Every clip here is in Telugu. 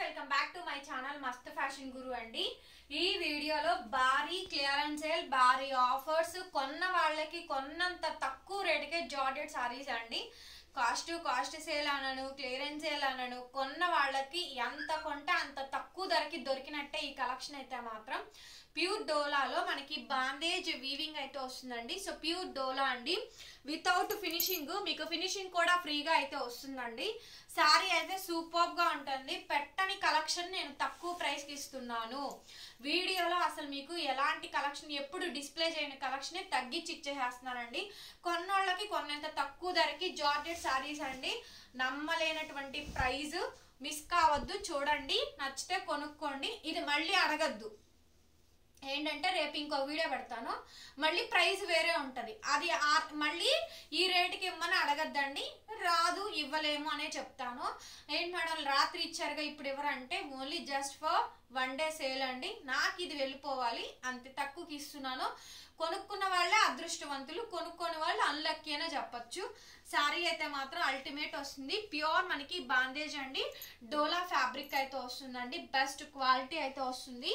Welcome back to my channel Mast fashion guru అండి. ఈ వీడియోలో భారీ క్లియరెన్స్ సేల్ భారీ ఆఫర్స్ కొన్న వాళ్ళకి కొన్నంత తక్కువ రేటుకే జార్జెట్ సారీస్ అండి. కాస్ట్ కాస్ట్ సేల్ అనను క్లియరెన్స్ సేల్ అనను కొన్న వాళ్ళకి ఎంత కొంటే అంత తక్కువ ధరకి దొరికినట్టే ఈ కలెక్షన్ అయితే మాత్రం. ప్యూర్ డోలాలో మనకి బాందేజ్ వీవింగ్ అయితే వస్తుందండి. సో ప్యూర్ డోలా అండి. వితౌట్ ఫినిషింగ్ మీకు ఫినిషింగ్ కూడా ఫ్రీగా అయితే వస్తుందండి. శారీ అయితే సూపర్గా ఉంటుంది. పెట్టని కలెక్షన్ నేను తక్కువ ప్రైస్కి ఇస్తున్నాను. వీడియోలో అసలు మీకు ఎలాంటి కలెక్షన్ ఎప్పుడు డిస్ప్లే చేయని కలెక్షనే తగ్గించి ఇచ్చేసేస్తున్నానండి. కొన్నోళ్ళకి కొన్నంత తక్కువ ధరకి జార్జెట్ శారీస్ అండి. నమ్మలేనటువంటి ప్రైజ్ మిస్ కావద్దు. చూడండి. నచ్చితే కొనుక్కోండి. ఇది మళ్ళీ అడగద్దు. ఏంటంటే రేపు ఇంకో వీడియో పెడతాను. మళ్ళీ ప్రైస్ వేరే ఉంటుంది. అది మళ్ళీ ఈ రేటుకి ఇమ్మని అడగద్దండి. రాదు ఇవ్వలేము అనే చెప్తాను. ఏంటి మేడం రాత్రి ఇచ్చారుగా ఇప్పుడు ఎవరంటే only just for one day sale అండి. నాకు ఇది వెళ్ళిపోవాలి. అంత తక్కువకి ఇస్తున్నాను. కొనుక్కున్న వాళ్ళే అదృష్టవంతులు. కొనుక్కోని వాళ్ళు అన్లక్కీ అనే చెప్పచ్చు. శారీ అయితే మాత్రం అల్టిమేట్ వస్తుంది. ప్యూర్ మనకి బాందేజ్ అండి. డోలా ఫ్యాబ్రిక్ అయితే వస్తుందండి. బెస్ట్ క్వాలిటీ అయితే వస్తుంది.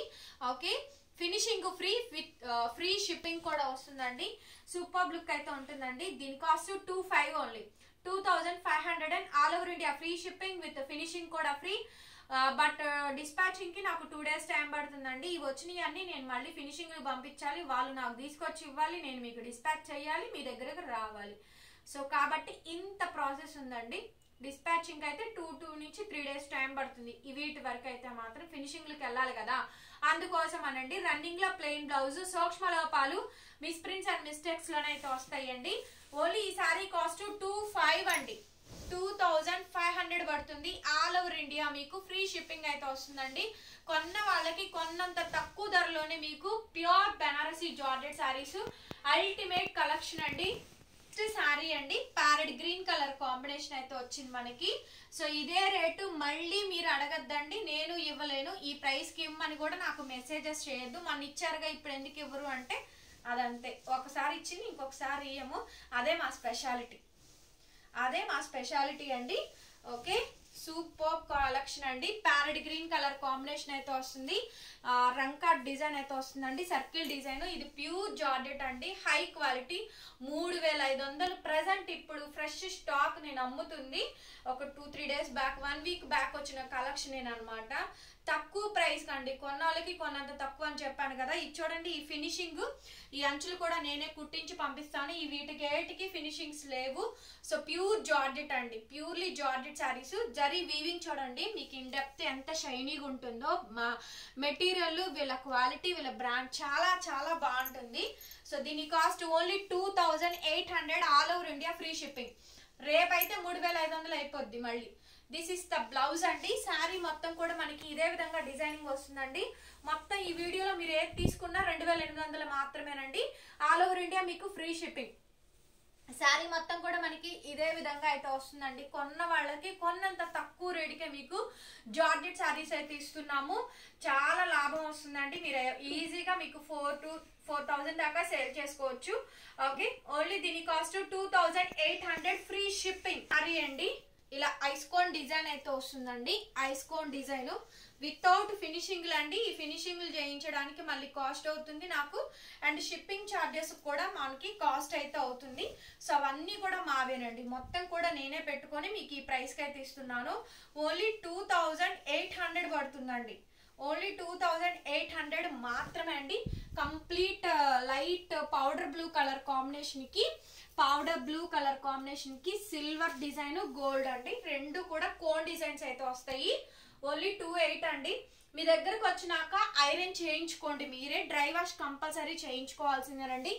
Okay finishing free with free shipping కూడా వస్తుందండి. సూపర్ లుక్ అయితే ఉంటుందండి. దీని cost two five only. Two thousand five hundred and all over India free shipping with finishing కూడా ఫ్రీ. బట్ డిస్పాచింగ్కి నాకు టూ డేస్ టైం పడుతుందండి. ఇవి వచ్చినవి అన్ని నేను మళ్ళీ ఫినిషింగ్ పంపించాలి. వాళ్ళు నాకు తీసుకొచ్చి ఇవ్వాలి. నేను మీకు డిస్పాచ్ చేయాలి మీ దగ్గరకు రావాలి. సో కాబట్టి ఇంత ప్రాసెస్ ఉందండి. డిస్పాచింగ్ అయితే టూ టూ నుంచి త్రీ డేస్ టైం పడుతుంది. వీటి వరకు అయితే మాత్రం ఫినిషింగ్లకు వెళ్ళాలి కదా. అందుకోసం అనండి రన్నింగ్లో ప్లెయిన్ బ్లౌజ్ సూక్ష్మ లోపాలు మిస్ ప్రింట్స్ అండ్ మిస్టేక్స్ లోనైతే వస్తాయండి. ఓన్లీ ఈ సారీ కాస్ట్ టూ ఫైవ్ అండి. టూ థౌజండ్ ఫైవ్ హండ్రెడ్ పడుతుంది. ఆల్ ఓవర్ ఇండియా మీకు ఫ్రీ షిప్పింగ్ అయితే వస్తుందండి. కొన్న వాళ్ళకి కొన్నంత తక్కువ ధరలోనే మీకు pure Banarasi georgette saris ultimate collection అండి. నెక్స్ట్ శారీ అండి ప్యారెట్ గ్రీన్ కలర్ కాంబినేషన్ అయితే వచ్చింది మనకి. సో ఇదే రేటు మళ్ళీ మీరు అడగద్దండి నేను ఇవ్వలేను. ఈ ప్రైస్కి ఇవ్వమని కూడా నాకు మెసేజెస్ చేయొద్దు. మన ఇచ్చారుగా ఇప్పుడు ఎందుకు ఇవ్వరు అంటే అదంతే. ఒకసారి ఇచ్చింది ఇంకొకసారి ఇయ్యము. అదే మా స్పెషాలిటీ. అదే మా స్పెషాలిటీ అండి. ఓకే? సూపర్ కలెక్షన్ అండి. ప్యారెట్ గ్రీన్ కలర్ కాంబినేషన్ అయితే వస్తుంది. రంకా డిజైన్ అయితే వస్తుందండి. Circle design. ఇది ప్యూర్ జార్జెట్ అండి. High quality. మూడు వేల ఐదు వందలు ప్రజెంట్ ఇప్పుడు ఫ్రెష్ స్టాక్ నేను అమ్ముతుంది ఒక two three days back one week back వచ్చిన కలెక్షన్ అనమాట తక్కువ ప్రైస్ కండి. కొన్న వాళ్ళకి కొన్నంత తక్కువ అని చెప్పాను కదా. ఇది చూడండి ఈ ఫినిషింగ్ ఈ అంచులు కూడా నేనే కుట్టించి పంపిస్తాను. ఈ వీటికి ఏటికి ఫినిషింగ్స్ లేవు. సో ప్యూర్ జార్జెట్ అండి. Purely georgette saris. Zari weaving చూడండి. మీకు ఇన్ డెప్త్ ఎంత షైనీగా ఉంటుందో మా మెటీరియల్ వీళ్ళ క్వాలిటీ వీళ్ళ బ్రాండ్ చాలా చాలా బాగుంటుంది. సో దీని cost only two thousand eight hundred all over India free shipping రేపైతే మూడు వేల ఐదు వందలు అయిపోద్ది మళ్ళీ. దిస్ ఇస్ ద బ్లౌజ్ అండి. శారీ మొత్తం కూడా మనకి ఇదే విధంగా డిజైనింగ్ వస్తుందండి. మొత్తం ఈ వీడియోలో మీరు ఏది తీసుకున్నా రెండు వేల ఎనిమిది వందలు మాత్రమేనండి. ఆల్ ఓవర్ ఇండియా మీకు ఫ్రీ షిప్పింగ్ శారీ మొత్తం కూడా మనకి ఇదే విధంగా అయితే వస్తుందండి. కొన్న వాళ్ళకి కొన్నంత తక్కువ రేటుకే మీకు జార్జెట్ శారీస్ అయితే ఇస్తున్నాము. చాలా లాభం వస్తుందండి. మీరు ఈజీగా మీకు ఫోర్ టు ఫోర్ థౌజండ్ దాకా సేల్ చేసుకోవచ్చు. ఓకే? ఓన్లీ దీని cost two thousand eight hundred free shipping. Sari అండి. ఇలా ఐస్కోన్ డిజైన్ అయితే వస్తుందండి. ఐస్కోన్ డిజైన్ వితౌట్ ఫినిషింగ్లు అండి ఈ ఫినిషింగ్లు చేయించడానికి మళ్ళీ కాస్ట్ అవుతుంది నాకు. అండ్ షిప్పింగ్ ఛార్జెస్ కూడా మనకి కాస్ట్ అయితే అవుతుంది. సో అవన్నీ కూడా మావేనండి. మొత్తం కూడా నేనే పెట్టుకొని మీకు ఈ ప్రైస్కి అయితే ఇస్తున్నాను. Only two thousand eight hundred పడుతుందండి. Only two thousand eight hundred మాత్రమే అండి. Complete light powder blue colour కాంబినేషన్కి పౌడర్ బ్లూ కలర్ కాంబినేషన్కి సిల్వర్ డిజైన్ గోల్డ్ అండి. రెండు కూడా కోన్ డిజైన్స్ అయితే వస్తాయి. ఓన్లీ టూ ఎయిట్ అండి. మీ దగ్గరకు వచ్చినాక ఐరన్ చేయించుకోండి మీరే. Dry wash compulsory చేయించుకోవాల్సిందేనండి.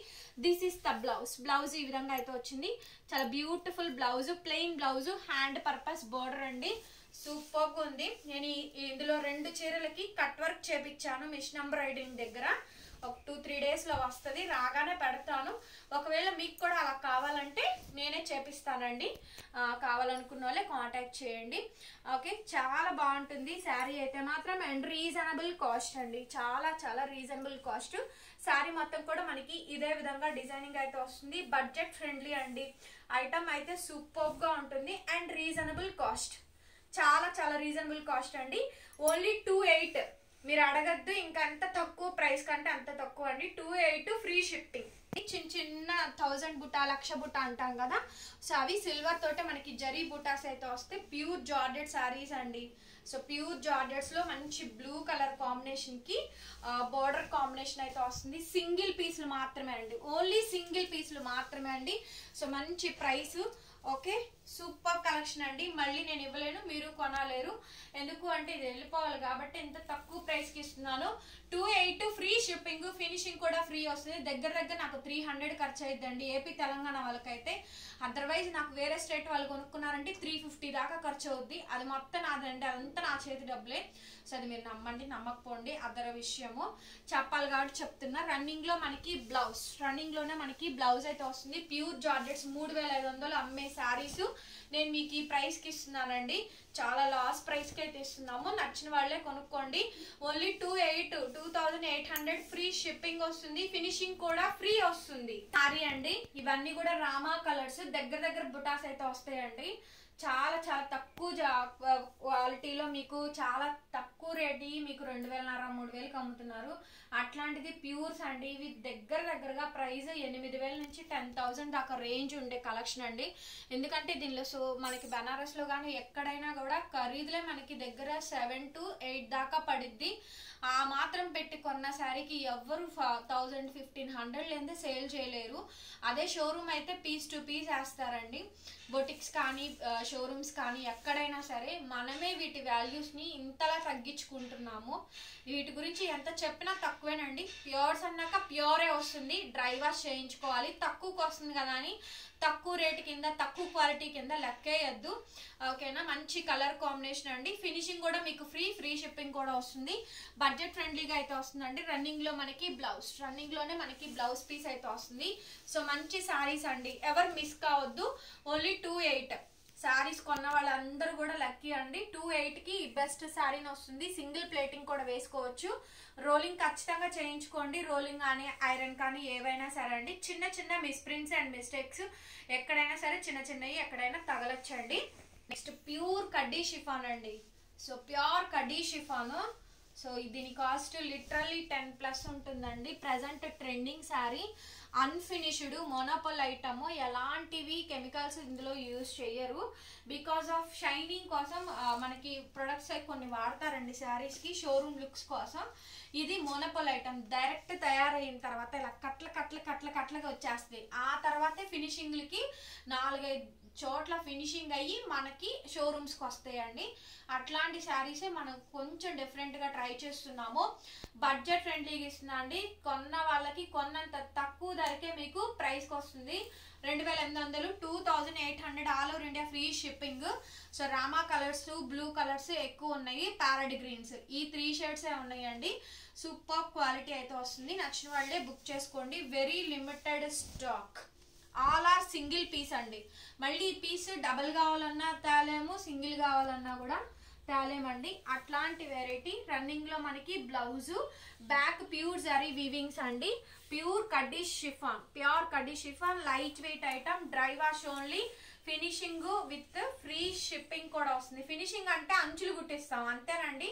This is the blouse blouse ఈ విధంగా అయితే వచ్చింది. చాలా beautiful blouse plain blouse hand purpose border అండి. సూపర్గా ఉంది. నేను ఇందులో రెండు చీరలకి కట్ వర్క్ చేపించాను మిషన్ ఎంబ్రాయిడింగ్ దగ్గర. ఒక టూ త్రీ డేస్లో వస్తుంది. రాగానే పెడతాను. ఒకవేళ మీకు కూడా అలా కావాలంటే నేనే చేపిస్తానండి. కావాలనుకున్న వాళ్ళే కాంటాక్ట్ చేయండి. ఓకే చాలా బాగుంటుంది. శారీ అయితే మాత్రం అండ్ రీజనబుల్ కాస్ట్ అండి. చాలా చాలా రీజనబుల్ కాస్ట్. శారీ మొత్తం కూడా మనకి ఇదే విధంగా డిజైనింగ్ అయితే వస్తుంది. బడ్జెట్ ఫ్రెండ్లీ అండి. ఐటమ్ అయితే సూపర్గా ఉంటుంది. And reasonable cost. చాలా చాలా రీజనబుల్ కాస్ట్ అండి. ఓన్లీ టూ ఎయిట్ మీరు అడగద్దు ఇంకా అంత తక్కువ ప్రైస్ కంటే అంత తక్కువ అండి. టూ ఎయిట్ ఫ్రీ షిఫ్టింగ్ చిన్న చిన్న థౌజండ్ బుటా లక్ష బుటా అంటాం కదా. సో అవి సిల్వర్ తోటే మనకి జరీ బుటాస్ అయితే వస్తే ప్యూర్ జార్జెట్ శారీస్ అండి. సో ప్యూర్ జార్జెట్స్లో మంచి బ్లూ కలర్ కాంబినేషన్కి బార్డర్ కాంబినేషన్ అయితే వస్తుంది. సింగిల్ పీసులు మాత్రమే అండి. ఓన్లీ సింగిల్ పీసులు మాత్రమే అండి. సో మంచి ప్రైస్ ఓకే? సూపర్ కలెక్షన్ అండి. మళ్ళీ నేను ఇవ్వలేను మీరు కొనలేరు. ఎందుకు అంటే ఇది వెళ్ళిపోవాలి కాబట్టి ఎంత తక్కువ ప్రైస్కి ఇస్తున్నాను. Two eight free shipping finishing కూడా ఫ్రీ వస్తుంది. దగ్గర దగ్గర నాకు త్రీ హండ్రెడ్ ఖర్చు అయిద్దండి ఏపీ తెలంగాణ వాళ్ళకైతే. అదర్వైజ్ నాకు వేరే స్టేట్ వాళ్ళు కొనుక్కున్నారంటే త్రీ ఫిఫ్టీ దాకా ఖర్చు అవుద్ది అది మొత్తం నాదండి. అదంతా నా చేతి డబ్బులే. సో అది మీరు నమ్మండి నమ్మకపోండి. అదర విషయము. చెప్పాలి కాబట్టి చెప్తున్నా. రన్నింగ్లో మనకి బ్లౌజ్. రన్నింగ్లోనే మనకి బ్లౌజ్ అయితే వస్తుంది. ప్యూర్ జార్జెట్స్ మూడు వేల ఐదు వందలు అమ్మే శారీస్. నేను మీకు ఈ ప్రైస్కి ఇస్తున్నానండి. చాలా లాస్ ప్రైస్కి అయితే ఇస్తున్నాము. నచ్చిన వాళ్ళే కొనుక్కోండి. Only two eight two thousand eight hundred free shipping వస్తుంది. ఫినిషింగ్ కూడా ఫ్రీ వస్తుంది. సారీ అండి. ఇవన్నీ కూడా రామా కలర్స్ దగ్గర దగ్గర బుటాస్ అయితే వస్తాయండి. చాలా చాలా తక్కువ జా- క్వాలిటీలో మీకు చాలా తక్కువ రేట్ మీకు రెండు వేలన్నర మూడు వేలకు అమ్ముతున్నారు. అట్లాంటిది ప్యూర్స్ అండి ఇవి దగ్గర దగ్గరగా ప్రైస్ ఎనిమిది వేల నుంచి టెన్ థౌజండ్ దాకా రేంజ్ ఉండే కలెక్షన్ అండి. ఎందుకంటే దీనిలో సో మనకి బెనారస్లో కానీ ఎక్కడైనా కూడా ఖరీదులే మనకి దగ్గర సెవెన్ టు ఎయిట్ దాకా పడిద్ది. ఆ మాత్రం పెట్టి కొన్న శారీకి ఎవ్వరు థౌజండ్ ఫిఫ్టీన్ హండ్రెడ్ లేదా సేల్ చేయలేరు. అదే షోరూమ్ అయితే పీస్ టు పీస్ వేస్తారండి. బొటిక్స్ కానీ షోరూమ్స్ కానీ ఎక్కడైనా సరే మనమే వీటి వాల్యూస్ని ఇంతలా తగ్గించుకుంటున్నాము. వీటి గురించి ఎంత చెప్పినా తక్కువేనండి. ప్యూర్స్ అన్నాక ప్యూరే వస్తుంది. డ్రై వాష్ చేయించుకోవాలి. తక్కువకు వస్తుంది కదా అని తక్కువ రేట్ కింద తక్కువ క్వాలిటీ కింద లెక్కేయద్దు. ఓకేనా? మంచి కలర్ కాంబినేషన్ అండి. ఫినిషింగ్ కూడా మీకు ఫ్రీ ఫ్రీ షిప్పింగ్ కూడా వస్తుంది. బడ్జెట్ ఫ్రెండ్లీగా అయితే వస్తుందండి. రన్నింగ్లో మనకి బ్లౌజ్ రన్నింగ్లోనే మనకి బ్లౌజ్ పీస్ అయితే వస్తుంది. సో మంచి సారీస్ అండి. ఎవరు మిస్ కావద్దు. ఓన్లీ టూ ఎయిట్ శారీస్ కొన్న వాళ్ళందరూ కూడా లక్కీ అండి. టూ కి బెస్ట్ శారీని వస్తుంది. సింగిల్ ప్లేటింగ్ కూడా వేసుకోవచ్చు. రోలింగ్ ఖచ్చితంగా చేయించుకోండి. రోలింగ్ కానీ ఐరన్ కానీ ఏవైనా సరే అండి. చిన్న చిన్న మిస్ప్రింట్స్ అండ్ మిస్టేక్స్ ఎక్కడైనా సరే చిన్న చిన్నవి ఎక్కడైనా తగలొచ్చండి. నెక్స్ట్ ప్యూర్ కడ్డీ షిఫాన్ అండి. సో ప్యూర్ కడ్డీ షిఫాను. సో దీని కాస్ట్ లిటరల్లీ టెన్ ప్లస్ ఉంటుందండి. ప్రజెంట్ ట్రెండింగ్ శారీ అన్ఫినిష్డ్ మోనోపల్ ఐటమ్. ఎలాంటివి కెమికల్స్ ఇందులో యూజ్ చేయరు. బికాస్ ఆఫ్ షైనింగ్ కోసం మనకి ప్రొడక్ట్స్ కొన్ని వాడతారండి శారీస్కి షోరూమ్ లుక్స్ కోసం. ఇది మొనోపల్ ఐటమ్. డైరెక్ట్ తయారైన తర్వాత ఇలా కట్ల కట్ల కట్ల కట్లగా వచ్చేస్తుంది. ఆ తర్వాతే ఫినిషింగ్లకి నాలుగైదు చోట్ల ఫినిషింగ్ అయ్యి మనకి షోరూమ్స్కి వస్తాయండి. అట్లాంటి శారీసే మనం కొంచెం డిఫరెంట్గా ట్రై చేస్తున్నాము. బడ్జెట్ ఫ్రెండ్లీగా ఇస్తున్నా అండి. కొన్న వాళ్ళకి కొన్నంత తక్కువ ధరకే మీకు ప్రైస్కి వస్తుంది రెండు వేల ఎనిమిది వందలు two thousand eight hundred all over India free shipping. So Rama colours blue colours ఎక్కువ ఉన్నాయి. Parrot greens. ఈ త్రీ షేడ్సే ఉన్నాయండి. సూపర్ క్వాలిటీ అయితే వస్తుంది. నచ్చిన వాళ్ళే బుక్ చేసుకోండి. Very limited stock. All are single piece అండి. మళ్ళీ ఈ పీస్ డబల్ కావాలన్నా తేలేము సింగిల్ కావాలన్నా కూడా తేలేమండి అట్లాంటి వెరైటీ రన్నింగ్లో మనకి blouse back pure zari weavings అండి. ప్యూర్ కడ్డీ షిఫాన్ ప్యూర్ కడ్డీ chiffon light weight item dry wash only finishing with free shipping కూడా వస్తుంది. ఫినిషింగ్ అంటే అంచులు కుట్టిస్తాం అంతేనండి.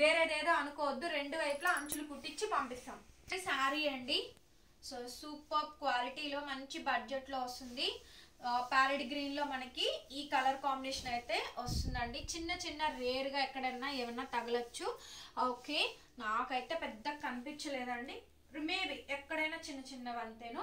వేరేదేదో అనుకోవద్దు రెండు వైపులా అంచులు కుట్టించి పంపిస్తాం. శారీ అండి. సో సూపర్ క్వాలిటీలో మంచి బడ్జెట్లో వస్తుంది. ప్యారెడ్ గ్రీన్లో మనకి ఈ కలర్ కాంబినేషన్ అయితే వస్తుందండి. చిన్న చిన్న రేర్గా ఎక్కడన్నా ఏమన్నా తగలచ్చు. ఓకే. నాకైతే పెద్ద కనిపించలేదండి. మేబీ ఎక్కడైనా చిన్న చిన్నవి అంతేను.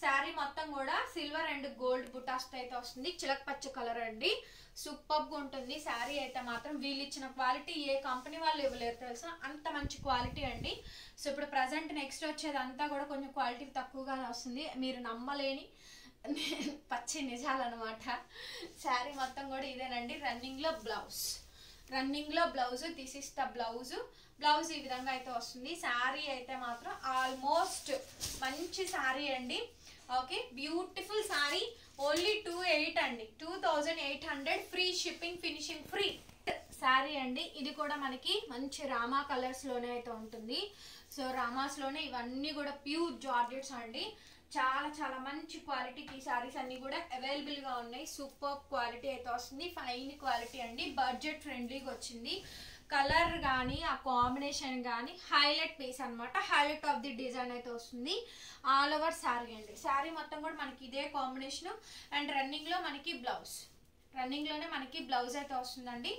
శారీ మొత్తం కూడా సిల్వర్ అండ్ గోల్డ్ బుటాస్ట్ అయితే వస్తుంది. చిలక పచ్చ కలర్ అండి. సూపర్గా ఉంటుంది. శారీ అయితే మాత్రం వీళ్ళు ఇచ్చిన క్వాలిటీ ఏ కంపెనీ వాళ్ళు ఇవ్వలేరు తెలుసా? అంత మంచి క్వాలిటీ అండి. సో ఇప్పుడు ప్రజెంట్ నెక్స్ట్ వచ్చేది అంతా కూడా కొంచెం క్వాలిటీ తక్కువగా వస్తుంది. మీరు నమ్మలేని పచ్చి నిజాలన్నమాట. శారీ మొత్తం కూడా ఇదేనండి. రన్నింగ్లో బ్లౌజ్. రన్నింగ్లో blouse this is the blouse blouse ఈ విధంగా అయితే వస్తుంది. శారీ అయితే మాత్రం ఆల్మోస్ట్ మంచి శారీ అండి. Okay? Beautiful sari. Only two eight అండి. Two thousand eight hundred free shipping finishing free sari అండి. ఇది కూడా మనకి మంచి రామా కలర్స్లోనే అయితే ఉంటుంది. సో రామాస్లోనే ఇవన్నీ కూడా ప్యూర్ జార్జెట్స్ అండి. చాలా చాలా మంచి క్వాలిటీకి సారీస్ అన్ని కూడా అవైలబుల్గా ఉన్నాయి. సూపర్ క్వాలిటీ అయితే వస్తుంది. ఫైన్ క్వాలిటీ అండి. బడ్జెట్ ఫ్రెండ్లీగా వచ్చింది. కలర్ కానీ ఆ కాంబినేషన్ కానీ హైలైట్ పీస్ అన్నమాట. హైలైట్ ఆఫ్ ది డిజైన్ అయితే వస్తుంది. ఆల్ ఓవర్ శారీ అండి. శారీ మొత్తం కూడా మనకి ఇదే కాంబినేషన్ అండ్ రన్నింగ్లో మనకి బ్లౌజ్ రన్నింగ్లోనే మనకి బ్లౌజ్ అయితే వస్తుందండి.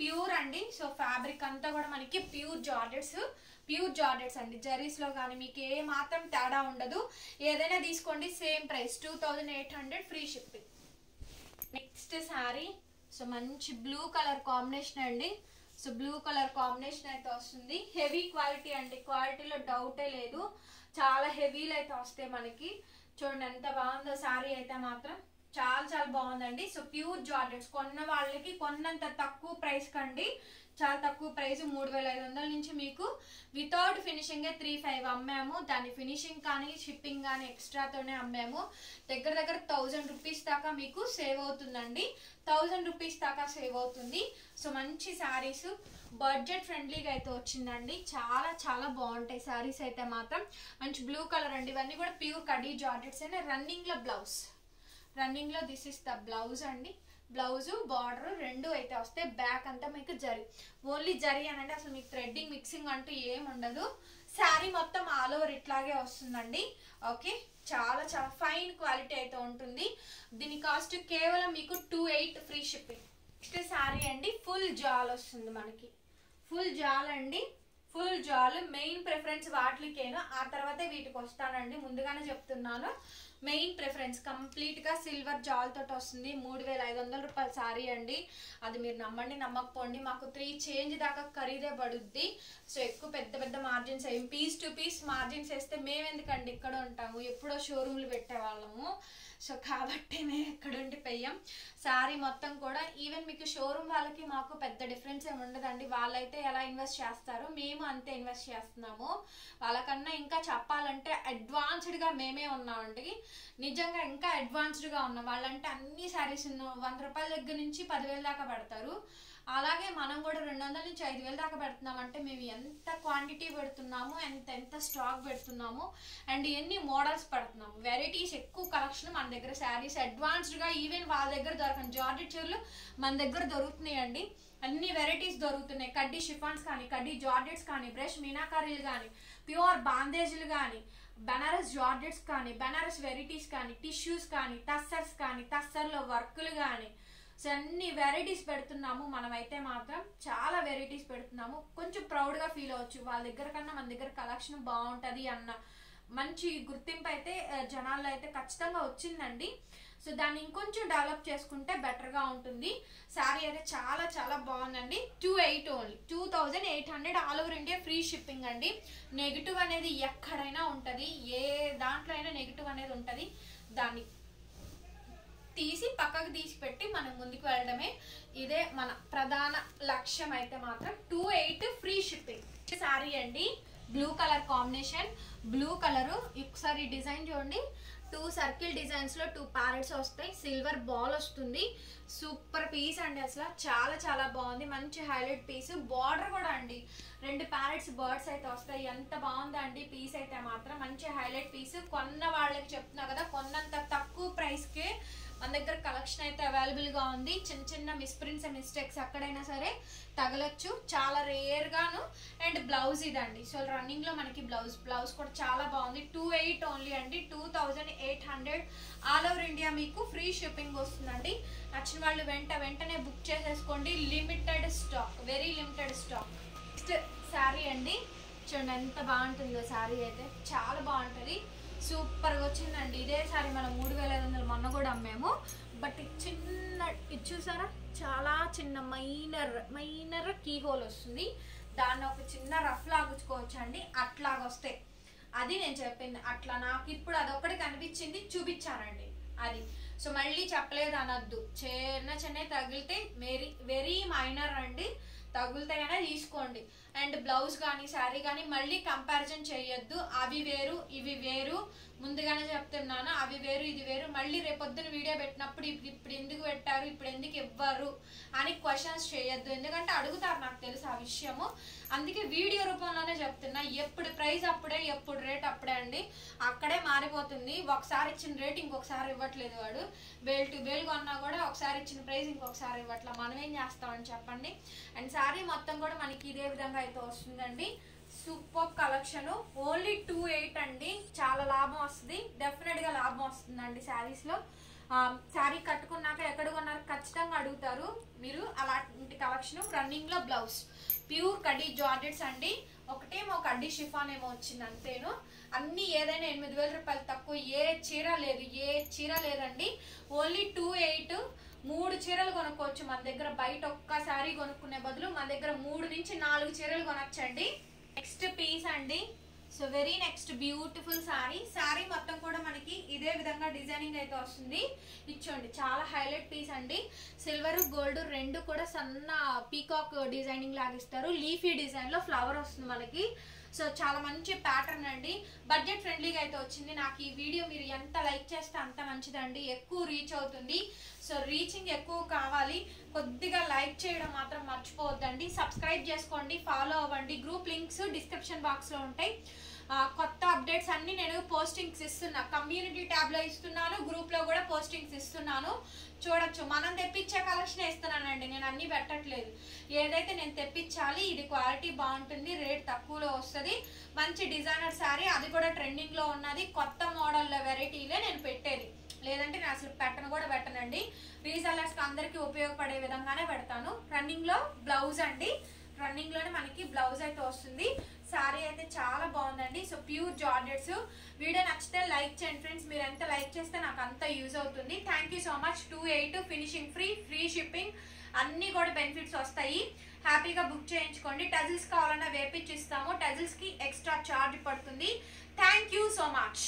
ప్యూర్ అండి. సో ఫ్యాబ్రిక్ అంతా కూడా మనకి ప్యూర్ జార్జెట్స్. ప్యూర్ జార్డెట్స్ అండి. జరీస్లో కానీ మీకు ఏ మాత్రం తేడా ఉండదు. ఏదైనా తీసుకోండి same price two thousand eight hundred free shipping next sari so మంచి బ్లూ కలర్ కాంబినేషన్ అండి. సో బ్లూ కలర్ కాంబినేషన్ అయితే వస్తుంది. హెవీ క్వాలిటీ అండి. క్వాలిటీలో డౌటే లేదు. చాలా హెవీలు అయితే వస్తాయి మనకి. చూడండి ఎంత బాగుందో శారీ అయితే మాత్రం. చాలా చాలా బాగుందండి. సో ప్యూర్ జార్జెట్స్ కొన్న వాళ్ళకి కొన్నంత తక్కువ ప్రైస్ కండి. చాలా తక్కువ ప్రైస్ మూడు వేల ఐదు వందల నుంచి మీకు వితౌట్ ఫినిషింగ్ త్రీ ఫైవ్ అమ్మాము. దాని ఫినిషింగ్ కానీ షిప్పింగ్ కానీ ఎక్స్ట్రాతోనే అమ్మాము. దగ్గర దగ్గర థౌజండ్ రూపీస్ దాకా మీకు సేవ్ అవుతుందండి. థౌజండ్ రూపీస్ దాకా సేవ్ అవుతుంది. సో మంచి శారీస్ బడ్జెట్ ఫ్రెండ్లీగా అయితే వచ్చిందండి. చాలా చాలా బాగుంటాయి శారీస్ అయితే మాత్రం. మంచి బ్లూ కలర్ అండి. ఇవన్నీ కూడా ప్యూర్ కడీ జార్జెట్స్ అయినా రన్నింగ్లో బ్లౌజ్ రన్నింగ్లో దిస్ ఇస్ ద బ్లౌజ్ అండి. బ్లౌజు బార్డర్ రెండు అయితే వస్తే బ్యాక్ అంతా మీకు జరి ఓన్లీ జరి అని అంటే అసలు మీకు థ్రెడ్డింగ్ మిక్సింగ్ అంటూ ఏం ఉండదు. శారీ మొత్తం ఆల్ ఓవర్ ఇట్లాగే వస్తుందండి. ఓకే? చాలా చాలా ఫైన్ క్వాలిటీ అయితే ఉంటుంది. దీని కాస్ట్ కేవలం మీకు two eight free shipping. Next sari అండి ఫుల్ జాల్ వస్తుంది మనకి. ఫుల్ జాల్ అండి. ఫుల్ జాల్ మెయిన్ ప్రిఫరెన్స్ వాటికేను ఆ తర్వాతే వీటికి వస్తానండి. ముందుగానే చెప్తున్నాను. మెయిన్ ప్రిఫరెన్స్ కంప్లీట్గా సిల్వర్ జాల్ తోటి వస్తుంది. మూడు వేల ఐదు వందల రూపాయల సారీ అండి. అది మీరు నమ్మండి నమ్మకపోండి మాకు త్రీ చేంజ్ దాకా ఖరీదే పడుద్ది. సో ఎక్కువ పెద్ద పెద్ద మార్జిన్స్ అయ్యి పీస్ టు పీస్ మార్జిన్స్ వేస్తే మేము ఎందుకండి ఇక్కడ ఉంటాము? ఎప్పుడో షోరూమ్లు పెట్టేవాళ్ళము. సో కాబట్టి మేము ఎక్కడ పెయ్యం శారీ మొత్తం కూడా ఈవెన్ మీకు షోరూమ్ వాళ్ళకి మాకు పెద్ద డిఫరెన్స్ ఏమి ఉండదండి. వాళ్ళైతే ఎలా ఇన్వెస్ట్ చేస్తారో మేము అంతే ఇన్వెస్ట్ చేస్తున్నాము. వాళ్ళకన్నా ఇంకా చెప్పాలంటే అడ్వాన్స్డ్గా మేమే ఉన్నామండి. నిజంగా ఇంకా అడ్వాన్స్డ్గా ఉన్నాం. వాళ్ళంటే అన్ని శారీస్ వంద రూపాయల దగ్గర నుంచి పదివేల దాకా పెడతారు. అలాగే మనం కూడా రెండు వందల నుంచి ఐదు వేల దాకా పెడుతున్నాం అంటే మేము ఎంత క్వాంటిటీ పెడుతున్నాము ఎంత ఎంత స్టాక్ పెడుతున్నాము అండ్ ఎన్ని మోడల్స్ పెడుతున్నాము. వెరైటీస్ ఎక్కువ కలెక్షన్ మన దగ్గర శారీస్ అడ్వాన్స్డ్గా ఈవెన్ వాళ్ళ దగ్గర దొరకని జార్జెట్ చీరలు మన దగ్గర దొరుకుతున్నాయండి. అన్ని వెరైటీస్ దొరుకుతున్నాయి. కడ్డీ షిఫాన్స్ కానీ కడ్డీ జార్జెట్స్ కానీ బ్రష్ మీనాకారీలు కానీ ప్యూర్ బాందేజీలు కానీ బెనారస్ జార్జెట్స్ కానీ బెనారస్ వెరైటీస్ కానీ టిష్యూస్ కానీ టస్సర్స్ కానీ టస్సర్లో వర్కులు కానీ. సో అన్ని వెరైటీస్ పెడుతున్నాము. మనమైతే మాత్రం చాలా వెరైటీస్ పెడుతున్నాము. కొంచెం ప్రౌడ్గా ఫీల్ అవ్వచ్చు. వాళ్ళ దగ్గర కన్నా మన దగ్గర కలెక్షన్ బాగుంటుంది అన్న మంచి గుర్తింపు అయితే జనాల్లో అయితే ఖచ్చితంగా వచ్చిందండి. సో దాన్ని ఇంకొంచెం డెవలప్ చేసుకుంటే బెటర్గా ఉంటుంది. శారీ అయితే చాలా చాలా బాగుందండి. Two eight only two thousand eight hundred all over India free shipping అండి. నెగిటివ్ అనేది ఎక్కడైనా ఉంటుంది. ఏ దాంట్లో అయినా నెగిటివ్ అనేది ఉంటుంది. దాన్ని తీసి పక్కకు తీసి పెట్టి మనం ముందుకు వెళ్ళడమే. ఇదే మన ప్రధాన లక్ష్యం అయితే మాత్రం two eight free shipping sari అండి. Blue colour combination blue colour ఒకసారి డిజైన్ చూడండి. టూ సర్కిల్ డిజైన్స్లో టూ ప్యారెట్స్ వస్తాయి. సిల్వర్ బాల్ వస్తుంది. సూపర్ పీస్ అండి అసలు. చాలా చాలా బాగుంది. మంచి హైలైట్ పీస్. బార్డర్ కూడా అండి. రెండు ప్యారెట్స్ బర్డ్స్ అయితే వస్తాయి. ఎంత బాగుందండి పీస్ అయితే మాత్రం. మంచి హైలైట్ పీస్. కొన్న వాళ్ళకి చెప్తున్నా కదా కొన్నంత తక్కువ ప్రైస్కే మన దగ్గర కలెక్షన్ అయితే అవైలబుల్గా ఉంది. చిన్న చిన్న మిస్ప్రింట్స్ మిస్టేక్స్ ఎక్కడైనా సరే తగలచ్చు. చాలా రేర్ గాను. అండ్ బ్లౌజ్ ఇదండి. సో రన్నింగ్లో మనకి బ్లౌజ్ బ్లౌజ్ కూడా చాలా బాగుంది. టూ ఎయిట్ ఓన్లీ అండి. Two thousand eight hundred all over India మీకు ఫ్రీ షిప్పింగ్ వస్తుందండి. నచ్చిన వాళ్ళు వెంట వెంటనే బుక్ చేసేసుకోండి. Limited stock very limited stock next sari అండి. చూడండి ఎంత బాగుంటుందో శారీ అయితే. చాలా బాగుంటుంది. సూపర్గా వచ్చిందండి. ఇదే మనం మూడు వేల ఐదు వందలు మొన్న కూడా అమ్మాము. బట్ చిన్న ఇది చూసారా? చాలా చిన్న మైనర్ మైనర్ కీ హోల్ వస్తుంది. దాన్ని ఒక చిన్న రఫ్ లాగుచ్చుకోవచ్చు అండి అట్లాగొస్తే. అది నేను చెప్పింది. అట్లా నాకు ఇప్పుడు అదొక్కటి కనిపించింది చూపించానండి అది. సో మళ్ళీ చెప్పలేదు అనొద్దు చిన్న చిన్న తగిలితే వెరీ వెరీ మైనర్ అండి. తగులుతాయనే తీసుకోండి. అండ్ బ్లౌజ్ కానీ శారీ కానీ మళ్ళీ కంపారిజన్ చేయొద్దు. అవి వేరు ఇవి వేరు. ముందుగానే చెప్తున్నాను అవి వేరు ఇది వేరు. మళ్ళీ రేపొద్దున వీడియో పెట్టినప్పుడు ఇప్పుడు ఎందుకు పెట్టారు ఇప్పుడు ఎందుకు ఇవ్వరు అని క్వశ్చన్స్ చేయొద్దు. ఎందుకంటే అడుగుతారు నాకు తెలుసు ఆ విషయము. అందుకే వీడియో రూపంలోనే చెప్తున్నా. ఎప్పుడు ప్రైస్ అప్పుడే ఎప్పుడు రేట్ అప్పుడే అండి. అక్కడే మారిపోతుంది. ఒకసారి ఇచ్చిన రేట్ ఇంకొకసారి ఇవ్వట్లేదు వాడు. బేల్ టు బేల్ కొన్నా కూడా ఒకసారి ఇచ్చిన ప్రైస్ ఇంకొకసారి ఇవ్వట్లా. మనం ఏం చేస్తామని చెప్పండి. అండ్ శారీ మొత్తం కూడా మనకి ఇదే విధంగా అయితే వస్తుందండి. Super collection only two eight అండి. చాలా లాభం వస్తుంది. డెఫినెట్గా లాభం వస్తుందండి శారీస్లో. శారీ కట్టుకున్నాక ఎక్కడ కొన్నారు ఖచ్చితంగా అడుగుతారు. మీరు అలాంటి కలెక్షన్ రన్నింగ్లో బ్లౌజ్ ప్యూర్ కడ్డీ జార్జెట్స్ అండి. ఒకటేమో కడ్డీ షిఫాన్ ఏమో వచ్చింది అంతేను. అన్ని ఏదైనా ఎనిమిది వేల రూపాయలు తక్కువ ఏ చీర లేదు ఏ చీర లేదండి. ఓన్లీ టూ ఎయిట్ మూడు చీరలు కొనుక్కోవచ్చు. మన దగ్గర బయట ఒక్కసారి కొనుక్కునే బదులు మన దగ్గర మూడు నుంచి నాలుగు చీరలు కొనొచ్చండి. నెక్స్ట్ పీస్ అండి. So very next beautiful sari sari మొత్తం కూడా మనకి ఇదే విధంగా డిజైనింగ్ అయితే వస్తుంది. ఇచ్చోండి చాలా హైలైట్ పీస్ అండి. సిల్వర్ గోల్డ్ రెండు కూడా సన్న పీకాక్ డిజైనింగ్ లాగిస్తారు లీఫీ డిజైన్లో ఫ్లవర్ వస్తుంది మనకి. సో చాలా మంచి ప్యాటర్న్ అండి. బడ్జెట్ ఫ్రెండ్లీగా అయితే వచ్చింది. నాకు ఈ వీడియో మీరు ఎంత లైక్ చేస్తే అంత మంచిదండి. ఎక్కువ రీచ్ అవుతుంది. సో రీచింగ్ ఎక్కువ కావాలి. కొద్దిగా లైక్ చేయడం మాత్రం మర్చిపోవద్దండి. సబ్స్క్రైబ్ చేసుకోండి ఫాలో అవ్వండి. గ్రూప్ లింక్స్ డిస్క్రిప్షన్ బాక్స్లో ఉంటాయి. కొత్త అప్డేట్స్ అన్ని నేను పోస్టింగ్స్ ఇస్తున్నా. కమ్యూనిటీ ట్యాబ్లో ఇస్తున్నాను గ్రూప్లో కూడా పోస్టింగ్స్ ఇస్తున్నాను. చూడొచ్చు. మనం తెప్పించే కలెక్షన్ ఇస్తున్నానండి. నేను అన్ని పెట్టట్లేదు. ఏదైతే నేను తెప్పించాలి ఇది క్వాలిటీ బాగుంటుంది రేట్ తక్కువలో వస్తుంది. మంచి డిజైనర్ శారీ అది కూడా ట్రెండింగ్లో ఉన్నది. కొత్త మోడల్లో వెరైటీలే నేను పెట్టేది. లేదంటే నేను అసలు పెట్టను కూడా పెట్టనండి. రీసెల్లర్స్ అందరికీ అందరికి ఉపయోగపడే విధంగానే పెడతాను. రన్నింగ్లో బ్లౌజ్ అండి. రన్నింగ్లోనే మనకి బ్లౌజ్ అయితే వస్తుంది. సారీ అయితే చాలా బాగుందండి. So pure georgettes. వీడియో నచ్చితే లైక్ చేయండి ఫ్రెండ్స్. మీరు ఎంత లైక్ చేస్తే నాకు అంత యూజ్ అవుతుంది. Thank you so much two eight finishing free free shipping అన్ని కూడా బెనిఫిట్స్ వస్తాయి. హ్యాపీగా బుక్ చేయించుకోండి. టజిల్స్ కావాలన్నా వేపించి ఇస్తాము ఎక్స్ట్రా చార్జ్ పడుతుంది. Thank you so much